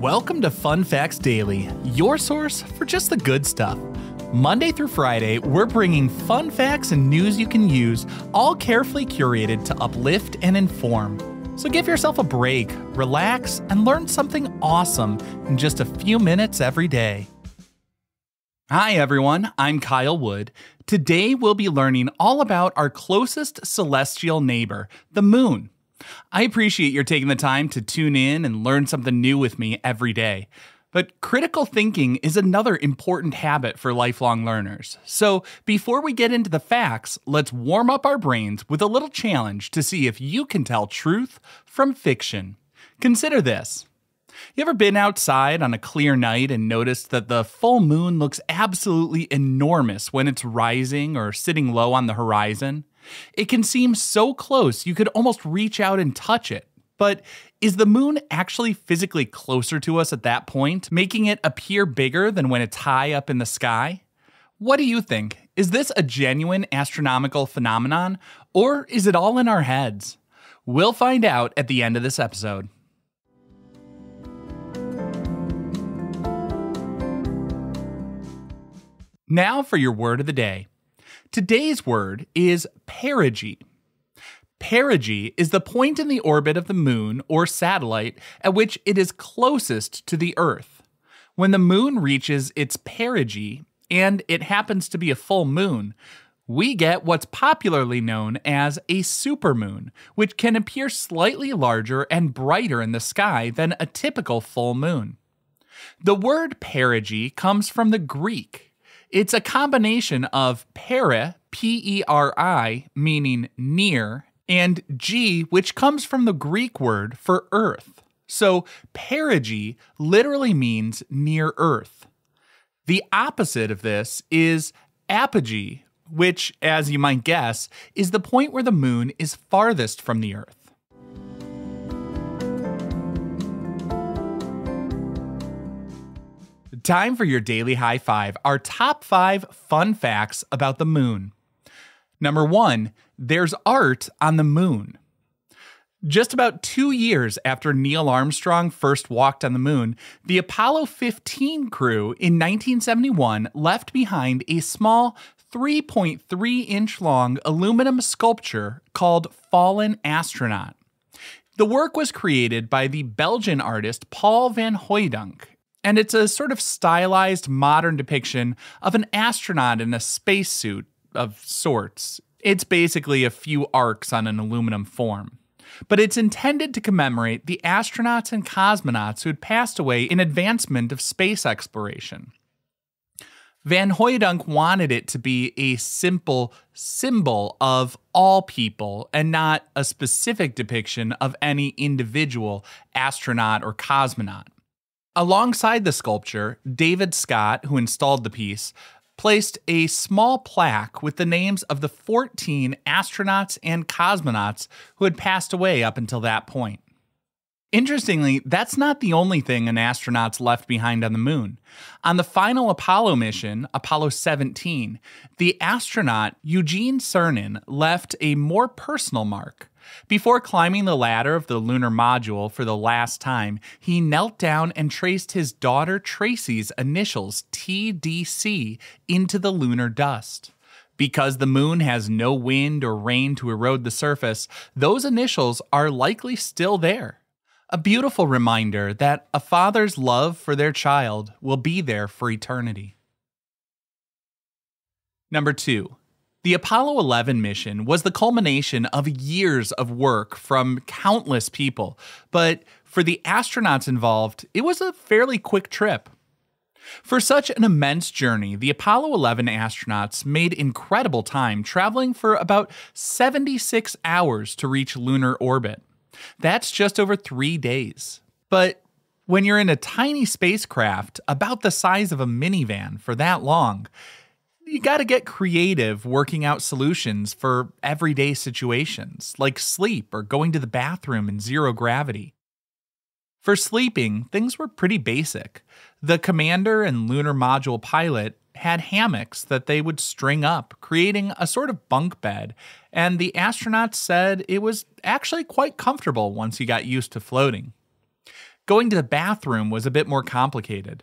Welcome to Fun Facts Daily, your source for just the good stuff. Monday through Friday, we're bringing fun facts and news you can use, all carefully curated to uplift and inform. So give yourself a break, relax, and learn something awesome in just a few minutes every day. Hi, everyone. I'm Kyle Wood. Today, we'll be learning all about our closest celestial neighbor, the moon. I appreciate your taking the time to tune in and learn something new with me every day. But critical thinking is another important habit for lifelong learners. So, before we get into the facts, let's warm up our brains with a little challenge to see if you can tell truth from fiction. Consider this. You ever been outside on a clear night and noticed that the full moon looks absolutely enormous when it's rising or sitting low on the horizon? It can seem so close you could almost reach out and touch it. But is the moon actually physically closer to us at that point, making it appear bigger than when it's high up in the sky? What do you think? Is this a genuine astronomical phenomenon, or is it all in our heads? We'll find out at the end of this episode. Now for your word of the day. Today's word is perigee. Perigee is the point in the orbit of the moon or satellite at which it is closest to the Earth. When the moon reaches its perigee, and it happens to be a full moon, we get what's popularly known as a supermoon, which can appear slightly larger and brighter in the sky than a typical full moon. The word perigee comes from the Greek it's a combination of peri, P E R I, meaning near, and G, which comes from the Greek word for earth. So perigee literally means near earth. The opposite of this is apogee, which, as you might guess, is the point where the moon is farthest from the earth. Time for your daily high five, our top five fun facts about the moon. Number one, there's art on the moon. Just about two years after Neil Armstrong first walked on the moon, the Apollo 15 crew in 1971 left behind a small 3.3 inch long aluminum sculpture called Fallen Astronaut. The work was created by the Belgian artist Paul van Hooydonk and it's a sort of stylized modern depiction of an astronaut in a spacesuit of sorts. It's basically a few arcs on an aluminum form. But it's intended to commemorate the astronauts and cosmonauts who had passed away in advancement of space exploration. Van Hooydonk wanted it to be a simple symbol of all people and not a specific depiction of any individual astronaut or cosmonaut. Alongside the sculpture, David Scott, who installed the piece, placed a small plaque with the names of the 14 astronauts and cosmonauts who had passed away up until that point. Interestingly, that's not the only thing an astronaut's left behind on the moon. On the final Apollo mission, Apollo 17, the astronaut Eugene Cernan left a more personal mark. Before climbing the ladder of the lunar module for the last time, he knelt down and traced his daughter Tracy's initials, TDC, into the lunar dust. Because the moon has no wind or rain to erode the surface, those initials are likely still there. A beautiful reminder that a father's love for their child will be there for eternity. Number two, the Apollo 11 mission was the culmination of years of work from countless people, but for the astronauts involved, it was a fairly quick trip. For such an immense journey, the Apollo 11 astronauts made incredible time traveling for about 76 hours to reach lunar orbit. That's just over three days. But when you're in a tiny spacecraft about the size of a minivan for that long, you got to get creative working out solutions for everyday situations, like sleep or going to the bathroom in zero gravity. For sleeping, things were pretty basic. The commander and lunar module pilot had hammocks that they would string up, creating a sort of bunk bed, and the astronauts said it was actually quite comfortable once you got used to floating. Going to the bathroom was a bit more complicated.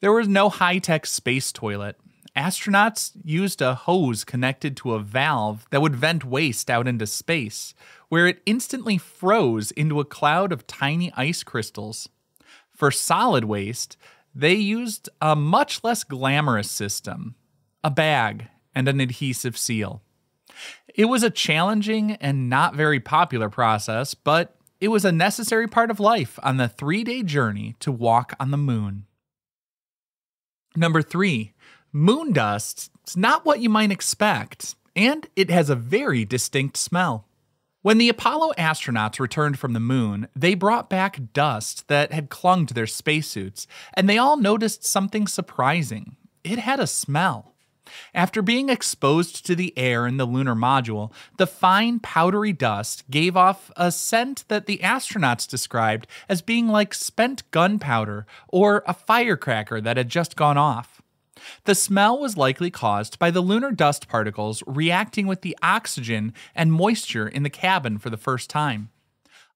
There was no high tech space toilet. Astronauts used a hose connected to a valve that would vent waste out into space, where it instantly froze into a cloud of tiny ice crystals. For solid waste, they used a much less glamorous system a bag and an adhesive seal. It was a challenging and not very popular process, but it was a necessary part of life on the three day journey to walk on the moon. Number three, moon dust is not what you might expect, and it has a very distinct smell. When the Apollo astronauts returned from the moon, they brought back dust that had clung to their spacesuits, and they all noticed something surprising. It had a smell. After being exposed to the air in the lunar module, the fine powdery dust gave off a scent that the astronauts described as being like spent gunpowder or a firecracker that had just gone off. The smell was likely caused by the lunar dust particles reacting with the oxygen and moisture in the cabin for the first time.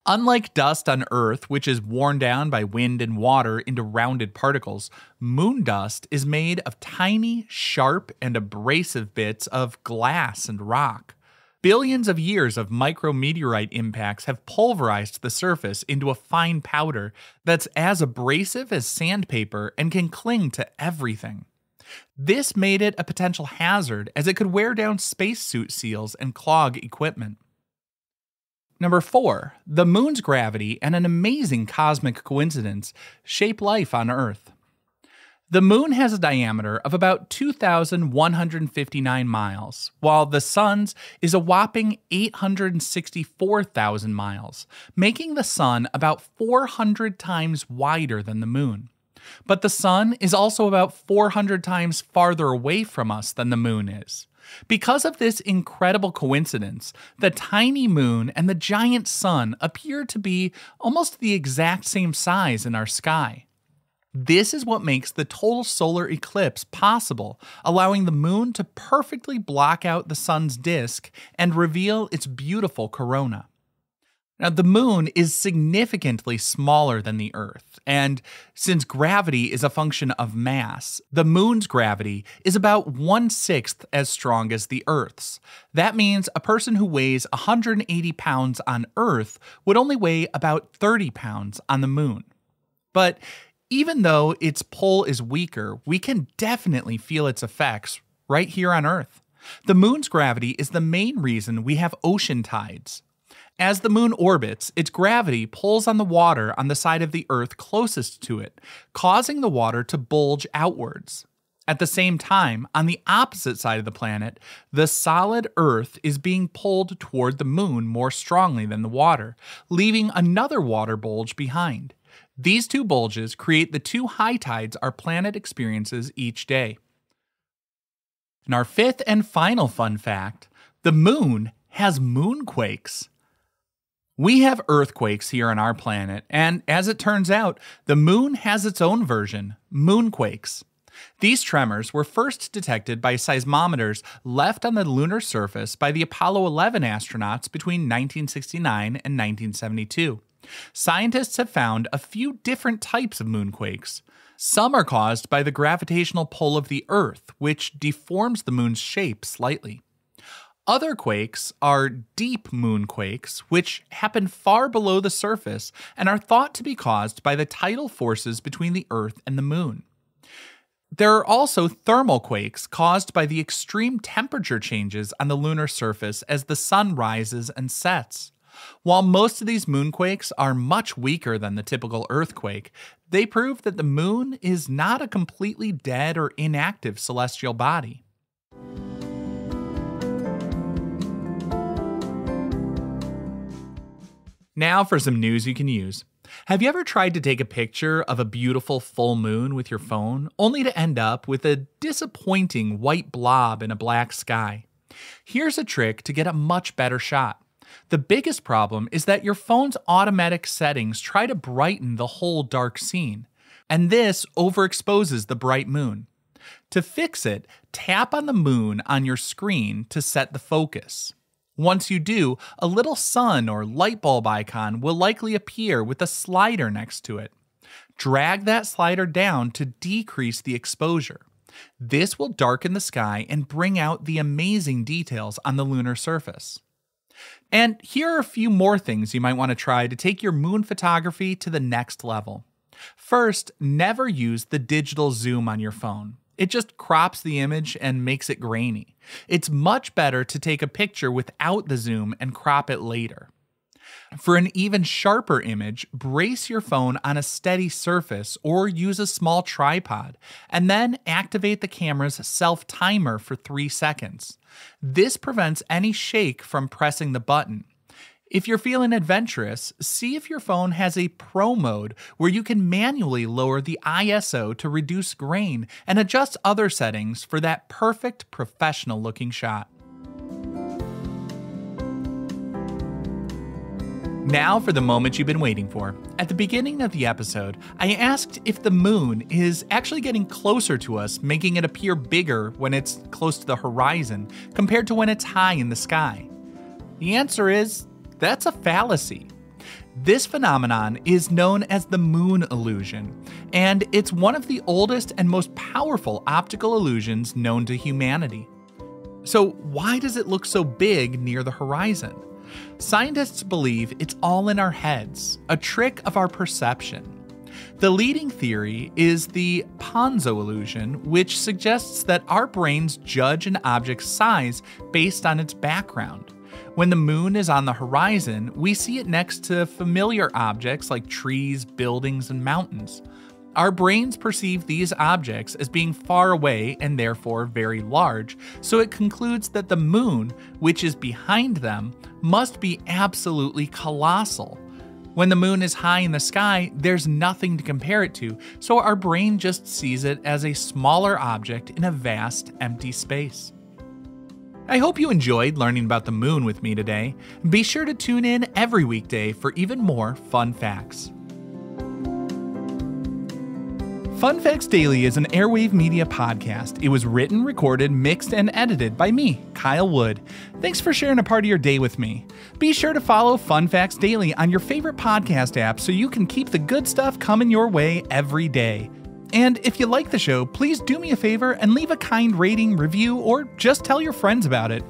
Unlike dust on Earth, which is worn down by wind and water into rounded particles, moon dust is made of tiny, sharp, and abrasive bits of glass and rock. Billions of years of micrometeorite impacts have pulverized the surface into a fine powder that's as abrasive as sandpaper and can cling to everything. This made it a potential hazard as it could wear down spacesuit seals and clog equipment. Number four, the moon's gravity and an amazing cosmic coincidence shape life on Earth. The moon has a diameter of about 2,159 miles, while the sun's is a whopping 864,000 miles, making the sun about 400 times wider than the moon. But the sun is also about 400 times farther away from us than the moon is. Because of this incredible coincidence, the tiny moon and the giant sun appear to be almost the exact same size in our sky. This is what makes the total solar eclipse possible, allowing the moon to perfectly block out the sun's disk and reveal its beautiful corona. Now, the moon is significantly smaller than the Earth, and since gravity is a function of mass, the moon's gravity is about one sixth as strong as the Earth's. That means a person who weighs 180 pounds on Earth would only weigh about 30 pounds on the moon. But even though its pull is weaker, we can definitely feel its effects right here on Earth. The moon's gravity is the main reason we have ocean tides. As the moon orbits, its gravity pulls on the water on the side of the Earth closest to it, causing the water to bulge outwards. At the same time, on the opposite side of the planet, the solid Earth is being pulled toward the moon more strongly than the water, leaving another water bulge behind. These two bulges create the two high tides our planet experiences each day. And our fifth and final fun fact the moon has moonquakes. We have earthquakes here on our planet, and as it turns out, the moon has its own version, moonquakes. These tremors were first detected by seismometers left on the lunar surface by the Apollo 11 astronauts between 1969 and 1972. Scientists have found a few different types of moonquakes. Some are caused by the gravitational pull of the Earth, which deforms the moon's shape slightly. Other quakes are deep moonquakes, which happen far below the surface and are thought to be caused by the tidal forces between the Earth and the Moon. There are also thermal quakes caused by the extreme temperature changes on the lunar surface as the sun rises and sets. While most of these moonquakes are much weaker than the typical earthquake, they prove that the moon is not a completely dead or inactive celestial body. Now for some news you can use. Have you ever tried to take a picture of a beautiful full moon with your phone, only to end up with a disappointing white blob in a black sky? Here's a trick to get a much better shot. The biggest problem is that your phone's automatic settings try to brighten the whole dark scene, and this overexposes the bright moon. To fix it, tap on the moon on your screen to set the focus. Once you do, a little sun or light bulb icon will likely appear with a slider next to it. Drag that slider down to decrease the exposure. This will darken the sky and bring out the amazing details on the lunar surface. And here are a few more things you might want to try to take your moon photography to the next level. First, never use the digital zoom on your phone. It just crops the image and makes it grainy. It's much better to take a picture without the zoom and crop it later. For an even sharper image, brace your phone on a steady surface or use a small tripod, and then activate the camera's self timer for 3 seconds. This prevents any shake from pressing the button. If you're feeling adventurous, see if your phone has a pro mode where you can manually lower the ISO to reduce grain and adjust other settings for that perfect professional looking shot. Now for the moment you've been waiting for. At the beginning of the episode, I asked if the moon is actually getting closer to us, making it appear bigger when it's close to the horizon compared to when it's high in the sky. The answer is that's a fallacy. This phenomenon is known as the moon illusion, and it's one of the oldest and most powerful optical illusions known to humanity. So, why does it look so big near the horizon? Scientists believe it's all in our heads, a trick of our perception. The leading theory is the Ponzo illusion, which suggests that our brains judge an object's size based on its background. When the moon is on the horizon, we see it next to familiar objects like trees, buildings, and mountains. Our brains perceive these objects as being far away and therefore very large, so it concludes that the moon, which is behind them, must be absolutely colossal. When the moon is high in the sky, there's nothing to compare it to, so our brain just sees it as a smaller object in a vast, empty space. I hope you enjoyed learning about the moon with me today. Be sure to tune in every weekday for even more fun facts. Fun Facts Daily is an Airwave Media podcast. It was written, recorded, mixed, and edited by me, Kyle Wood. Thanks for sharing a part of your day with me. Be sure to follow Fun Facts Daily on your favorite podcast app so you can keep the good stuff coming your way every day. And if you like the show, please do me a favor and leave a kind rating, review, or just tell your friends about it.